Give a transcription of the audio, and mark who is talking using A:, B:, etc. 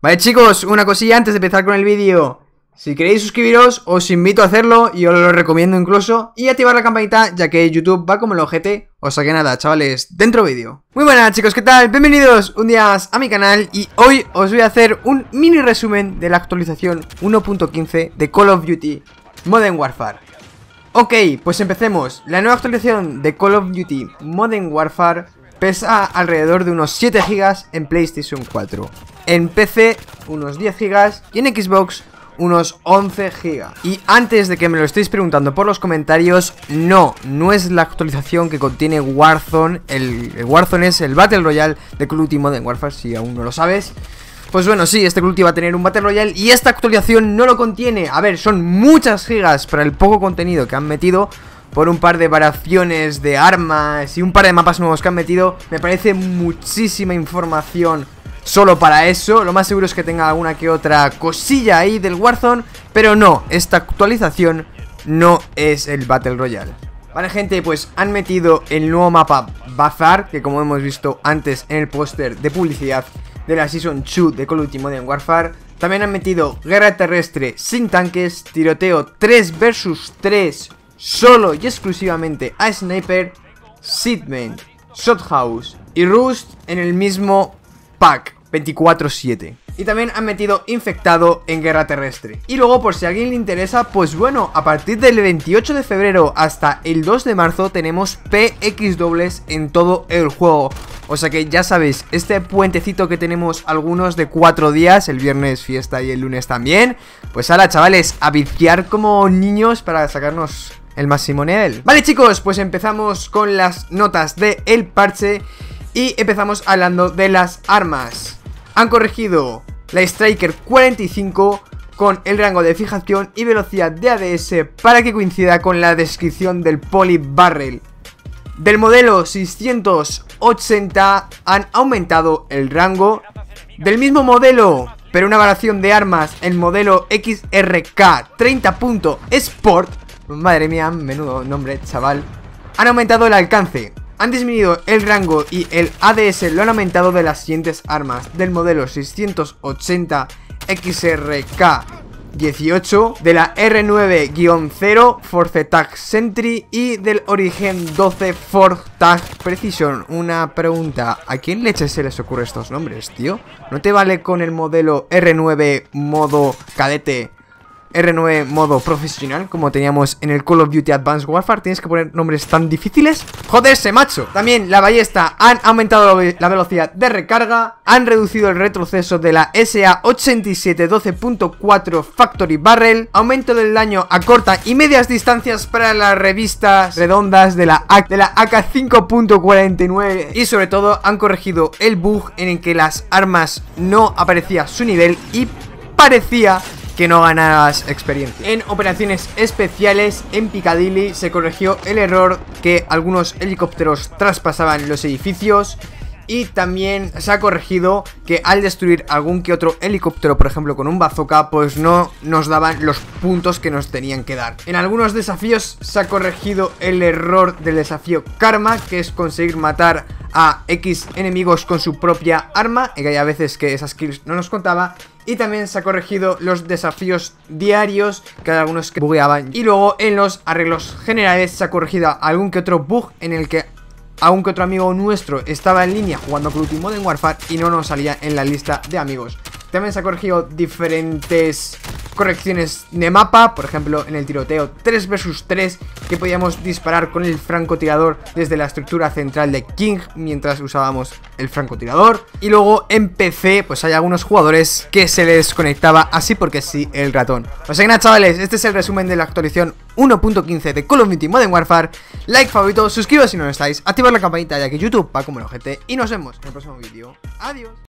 A: Vale chicos, una cosilla antes de empezar con el vídeo. Si queréis suscribiros, os invito a hacerlo Y os lo recomiendo incluso. Y activar la campanita, ya que YouTube va como el ojete. O sea que nada, chavales, dentro vídeo. Muy buenas chicos, ¿qué tal? Bienvenidos un día a mi canal Y hoy os voy a hacer un mini resumen De la actualización 1.15 de Call of Duty Modern Warfare. Ok, pues empecemos. La nueva actualización de Call of Duty Modern Warfare Pesa alrededor de unos 7 GB en PlayStation 4 En PC unos 10 GB y en Xbox unos 11 GB Y antes de que me lo estéis preguntando por los comentarios No, no es la actualización que contiene Warzone El, Warzone es el Battle Royale de Call of Duty Modern Warfare Si aún no lo sabes pues bueno, sí, este Call va a tener un Battle Royale y esta actualización no lo contiene. A ver, son muchas gigas para el poco contenido que han metido, por un par de variaciones de armas y un par de mapas nuevos que han metido. Me parece muchísima información solo para eso. Lo más seguro es que tenga alguna que otra cosilla ahí del Warzone. Pero no, esta actualización no es el Battle Royale. Vale gente, pues han metido el nuevo mapa Bazar, que como hemos visto antes en el póster de publicidad de la Season 2 de Call of Duty Modern Warfare. También han metido guerra terrestre sin tanques, tiroteo 3 vs 3 solo y exclusivamente a Sniper, Seedman, Shothouse y Rust en el mismo pack 24-7. Y también han metido infectado en guerra terrestre. Y luego por si a alguien le interesa, pues bueno, a partir del 28 de febrero hasta el 2 de marzo tenemos PX dobles en todo el juego. O sea que ya sabéis, este puentecito que tenemos algunos de 4 días, el viernes fiesta y el lunes también, pues ahora chavales, a viciar como niños para sacarnos el máximo nivel. Vale chicos, pues empezamos con las notas de el parche y empezamos hablando de las armas. Han corregido la Striker 45 con el rango de fijación y velocidad de ADS para que coincida con la descripción del Poly Barrel. Del modelo 680 han aumentado el rango. Del mismo modelo, pero una variación de armas, el modelo XRK 30. Sport Madre mía, menudo nombre, chaval Han aumentado el alcance Han disminuido el rango y el ADS lo han aumentado de las siguientes armas Del modelo 680 XRK 18 de la R9-0 Force Tag Sentry y del Origen 12 Force Tag Precision. Una pregunta, ¿a quién leche se les ocurre estos nombres, tío? ¿No te vale con el modelo R9 modo cadete R9 modo profesional Como teníamos en el Call of Duty Advanced Warfare Tienes que poner nombres tan difíciles. Joderse, macho. También la ballesta Han aumentado la velocidad de recarga Han reducido el retroceso de la SA87 12.4 Factory Barrel Aumento del daño a corta y medias distancias Para las revistas redondas de la, de la AK 5.49 Y sobre todo han corregido el bug En el que las armas no aparecía su nivel Y parecía que no ganaras experiencia. En operaciones especiales en Piccadilly se corrigió el error que algunos helicópteros traspasaban los edificios y también se ha corregido que al destruir algún que otro helicóptero, por ejemplo con un bazooka, pues no nos daban los puntos que nos tenían que dar. En algunos desafíos se ha corregido el error del desafío Karma, que es conseguir matar a X enemigos con su propia arma, y que hay a veces que esas kills no nos contaba, y también se ha corregido los desafíos diarios, que hay algunos que bugueaban. Y luego en los arreglos generales se ha corregido algún que otro bug en el que algún que otro amigo nuestro estaba en línea jugando Call of Modern Warfare y no nos salía en la lista de amigos. También se ha corregido diferentes correcciones de mapa, por ejemplo en el tiroteo 3 vs 3 que podíamos disparar con el francotirador desde la estructura central de King mientras usábamos el francotirador y luego en PC pues hay algunos jugadores que se les conectaba así porque sí el ratón. O sea que nada chavales, este es el resumen de la actualización 1.15 de Call of Duty Modern Warfare like, favorito, suscríbete si no lo estáis, activad la campanita ya que YouTube va como el ojete y nos vemos en el próximo vídeo. Adiós.